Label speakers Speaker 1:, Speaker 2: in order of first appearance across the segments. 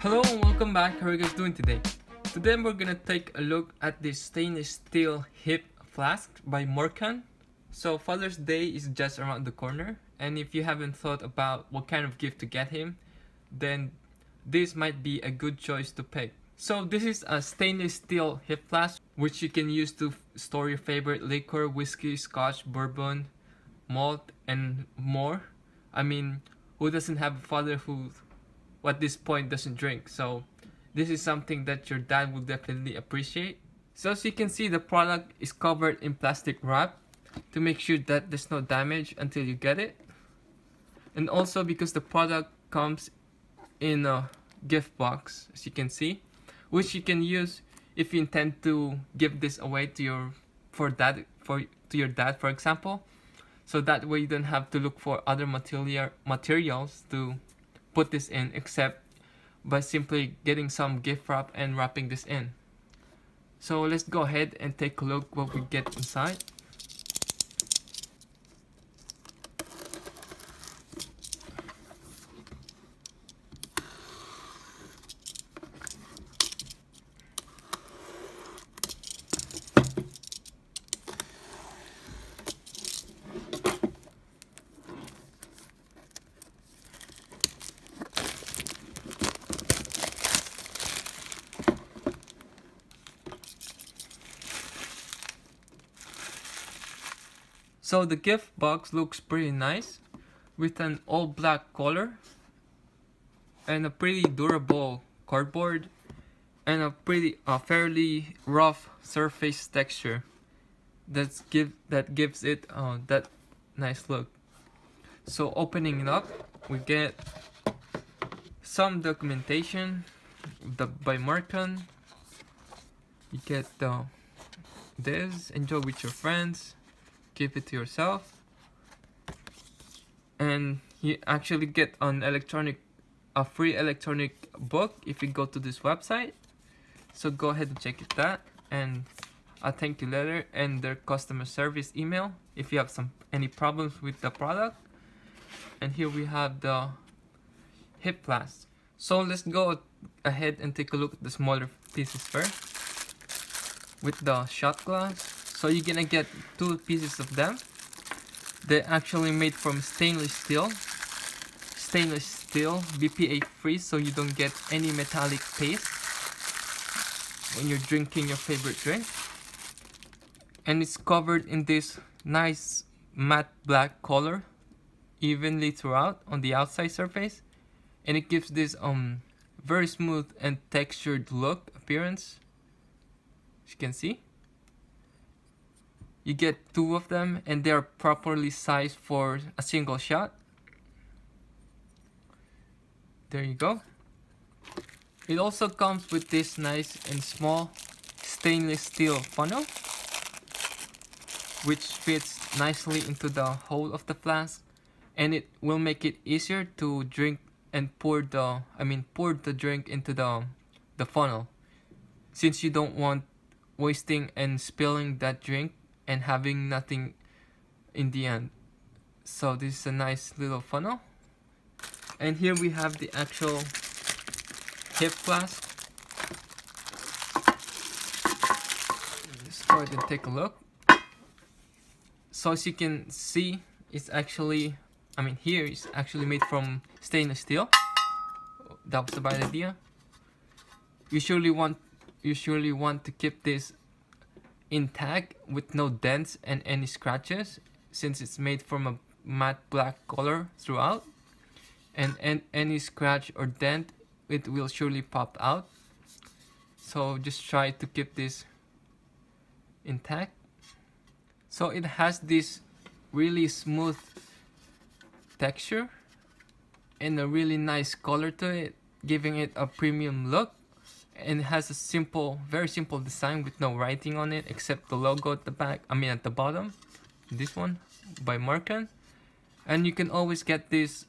Speaker 1: Hello and welcome back, how are you guys doing today? Today we're gonna take a look at this stainless steel hip flask by Murkon. So Father's Day is just around the corner and if you haven't thought about what kind of gift to get him, then this might be a good choice to pick. So this is a stainless steel hip flask which you can use to store your favorite liquor, whiskey, scotch, bourbon, malt, and more. I mean, who doesn't have a father who at this point doesn't drink? So this is something that your dad will definitely appreciate. So as you can see, the product is covered in plastic wrap to make sure that there's no damage until you get it. And also because the product comes in a gift box, as you can see, which you can use if you intend to give this away to your for dad for to your dad for example so that way you don't have to look for other material materials to put this in except by simply getting some gift wrap and wrapping this in. So let's go ahead and take a look what we get inside So the gift box looks pretty nice with an all black color and a pretty durable cardboard and a pretty uh, fairly rough surface texture that's give that gives it uh, that nice look. So opening it up we get some documentation the by Murkon you get uh, this enjoy with your friends keep it to yourself. And you actually get an electronic a free electronic book if you go to this website. So go ahead and check it that and a thank you letter and their customer service email if you have some any problems with the product. And here we have the hip flask. So let's go ahead and take a look at the smaller pieces first. With the shot glass so you're gonna get two pieces of them. They're actually made from stainless steel. Stainless steel BPA free so you don't get any metallic taste when you're drinking your favorite drink. And it's covered in this nice matte black color evenly throughout on the outside surface. And it gives this um very smooth and textured look appearance. As you can see you get two of them and they're properly sized for a single shot. There you go. It also comes with this nice and small stainless steel funnel which fits nicely into the hole of the flask and it will make it easier to drink and pour the I mean pour the drink into the the funnel since you don't want wasting and spilling that drink and having nothing in the end. So this is a nice little funnel. And here we have the actual hip flask. Let's go ahead and take a look. So as you can see it's actually I mean here it's actually made from stainless steel. That was the bad idea. You surely want you surely want to keep this intact with no dents and any scratches since it's made from a matte black color throughout. And, and any scratch or dent it will surely pop out. So just try to keep this intact. So it has this really smooth texture and a really nice color to it giving it a premium look and it has a simple very simple design with no writing on it except the logo at the back I mean at the bottom. This one by Murkon and you can always get this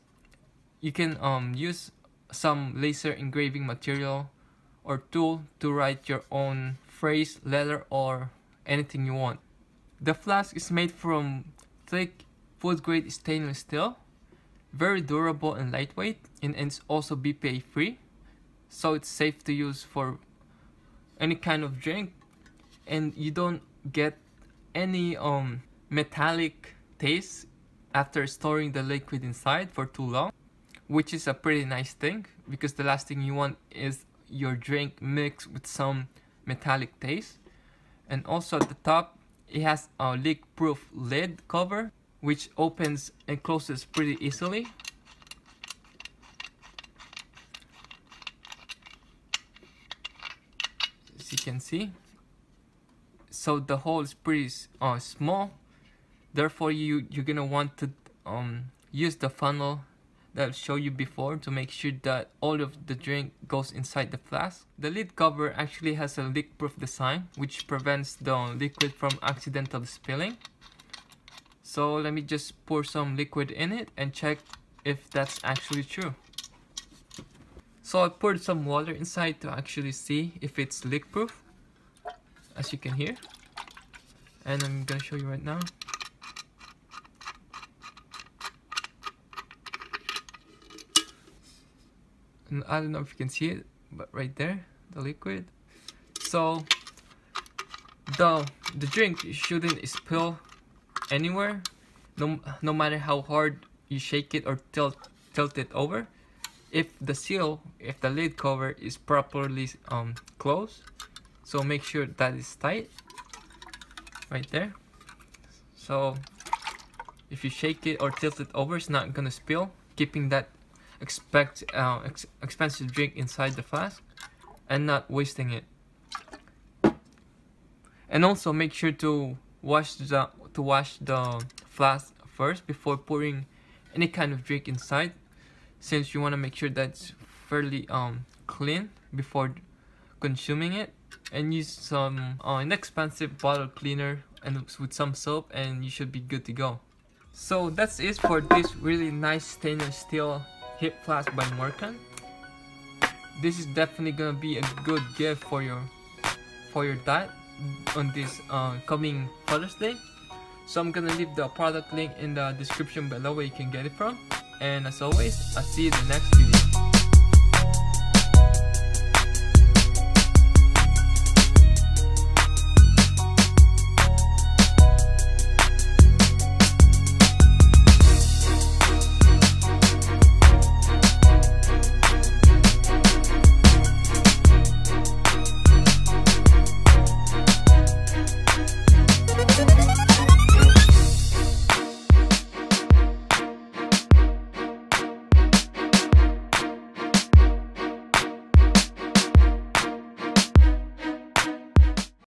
Speaker 1: you can um use some laser engraving material or tool to write your own phrase letter or anything you want. The flask is made from thick food grade stainless steel very durable and lightweight and it's also BPA free so it's safe to use for any kind of drink. And you don't get any um metallic taste after storing the liquid inside for too long which is a pretty nice thing because the last thing you want is your drink mixed with some metallic taste. And also at the top it has a leak proof lid cover which opens and closes pretty easily as you see so the hole is pretty uh, small therefore you you're gonna want to um, use the funnel that I'll show you before to make sure that all of the drink goes inside the flask. The lid cover actually has a leak proof design which prevents the liquid from accidental spilling. So let me just pour some liquid in it and check if that's actually true. So I poured some water inside to actually see if it's leak proof as you can hear and I'm gonna show you right now. and I don't know if you can see it, but right there, the liquid. So the the drink shouldn't spill anywhere, no no matter how hard you shake it or tilt tilt it over. If the seal, if the lid cover is properly um closed, so make sure that is tight, right there. So if you shake it or tilt it over, it's not gonna spill, keeping that expect uh, ex expensive drink inside the flask and not wasting it. And also make sure to wash the to wash the flask first before pouring any kind of drink inside since you want to make sure that's fairly um clean before consuming it and use some uh, inexpensive bottle cleaner and with some soap and you should be good to go. So that's it for this really nice stainless steel hip flask by Murkon. This is definitely gonna be a good gift for your for your dad on this uh, coming Father's Day. So I'm gonna leave the product link in the description below where you can get it from. And as always, I'll see you in the next video.